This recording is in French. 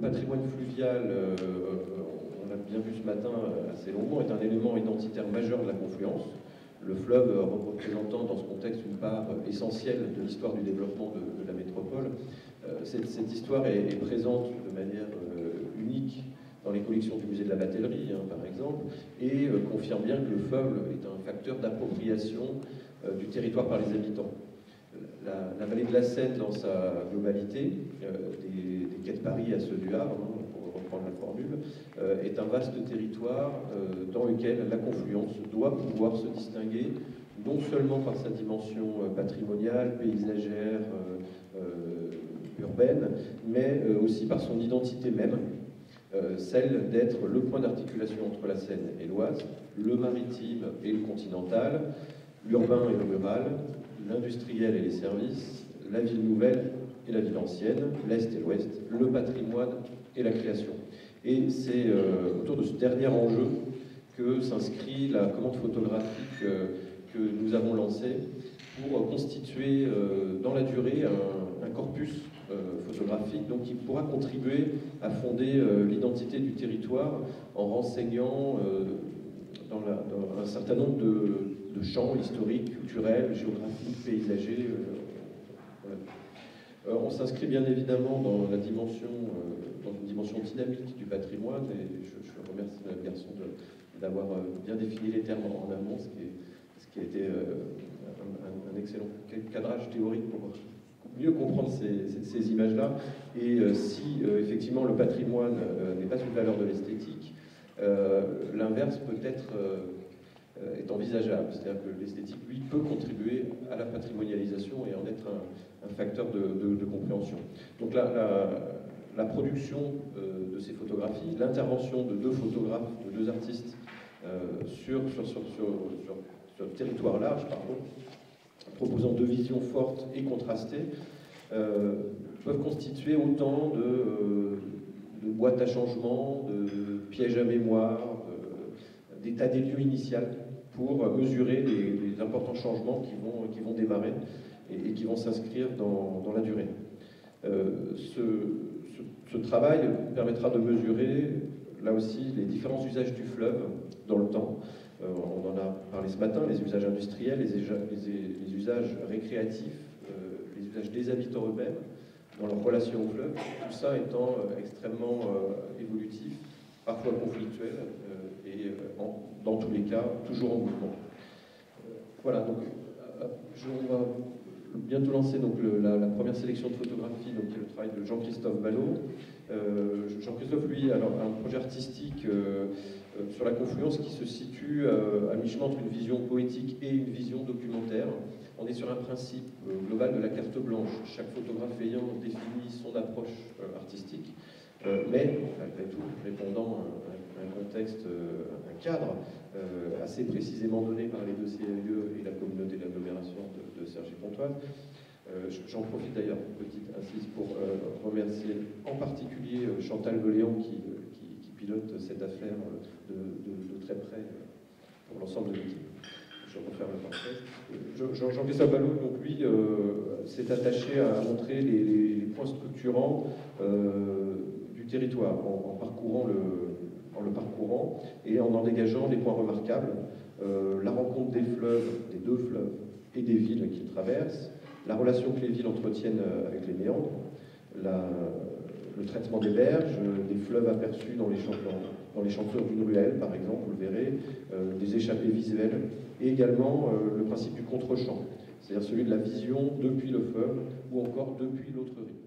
patrimoine fluvial, on l'a bien vu ce matin assez longuement, est un élément identitaire majeur de la confluence. Le fleuve représentant dans ce contexte une part essentielle de l'histoire du développement de, la métropole. Cette, histoire est, présente de manière unique dans les collections du musée de la Batellerie, hein, par exemple, et euh, confirme bien que le fleuve est un facteur d'appropriation euh, du territoire par les habitants. La, vallée de la Seine, dans sa globalité, euh, des, quais de Paris à ceux du Havre, hein, pour reprendre la formule, est un vaste territoire dans lequel la confluence doit pouvoir se distinguer non seulement par sa dimension patrimoniale, paysagère, urbaine, mais aussi par son identité même, euh, celle d'être le point d'articulation entre la Seine et l'Oise, le maritime et le continental, l'urbain et le rural, l'industriel et les services, la ville nouvelle et la ville ancienne, l'Est et l'Ouest, le patrimoine et la création. Et c'est euh, autour de ce dernier enjeu que s'inscrit la commande photographique euh, que nous avons lancée pour constituer dans la durée un corpus euh, photographique, donc qui pourra contribuer à fonder euh, l'identité du territoire en renseignant euh, dans, un certain nombre de, champs historiques, culturels, géographiques, paysagers. on s'inscrit bien évidemment dans la dimension, dans une dimension dynamique du patrimoine, et je, remercie Mme Garçon d'avoir bien défini les termes en, amont, ce qui, a été un, excellent cadrage théorique pour mieux comprendre ces, images-là. Et euh, si euh, effectivement le patrimoine euh, n'est pas une valeur de l'esthétique, l'inverse peut-être est envisageable. C'est-à-dire que l'esthétique, lui, peut contribuer à la patrimonialisation et en être un, facteur de, compréhension. Donc la, la production de ces photographies, l'intervention de deux photographes, de deux artistes sur, sur, sur, sur, le territoire large, pardon, proposant deux visions fortes et contrastées, euh, peuvent constituer autant de, euh, boîtes à changement, de pièges à mémoire, d'état des lieux initial pour mesurer les, importants changements qui vont, qui vont démarrer et, qui vont s'inscrire dans, la durée. Euh, ce, travail permettra de mesurer, là aussi, les différents usages du fleuve dans le temps, euh, on en a parlé ce matin, les usages industriels, les, usages récréatifs, euh, les usages des habitants eux-mêmes, dans leur relation au fleuve, tout ça étant extrêmement évolutif, parfois conflictuel, et dans tous les cas, toujours en mouvement. Voilà, donc je, on va bientôt lancer donc, la, première sélection de photographies, donc, qui est le travail de Jean-Christophe Ballot. Jean-Christophe, lui, alors, a un projet artistique euh, sur la confluence qui se situe euh, à mi-chemin entre une vision poétique et une vision documentaire. On est sur un principe euh, global de la carte blanche, chaque photographe ayant défini son approche artistique, mais malgré tout répondant à un contexte, un cadre assez précisément donné par les deux CLE et la communauté d'agglomération de, de Sergi Pontoise. J'en profite d'ailleurs, petite insiste, pour remercier en particulier Chantal Goléon qui pilote cette affaire de, très près pour l'ensemble de l'équipe. Je referme la parenthèse. Jean-Christophe Ballot, donc lui, euh, s'est attaché à montrer les, points structurants euh, territoire en, parcourant le, en le parcourant et en en dégageant des points remarquables. Euh, la rencontre des fleuves, des deux fleuves et des villes qu'ils traversent, la relation que les villes entretiennent avec les méandres, le traitement des berges, euh, des fleuves aperçus dans les, dans les chanteurs d'une ruelle, par exemple, vous le verrez, euh, des échappées visuelles, et également euh, le principe du contre-champ, c'est-à-dire celui de la vision depuis le fleuve ou encore depuis l'autre rive.